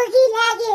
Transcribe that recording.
মুরগি লাগে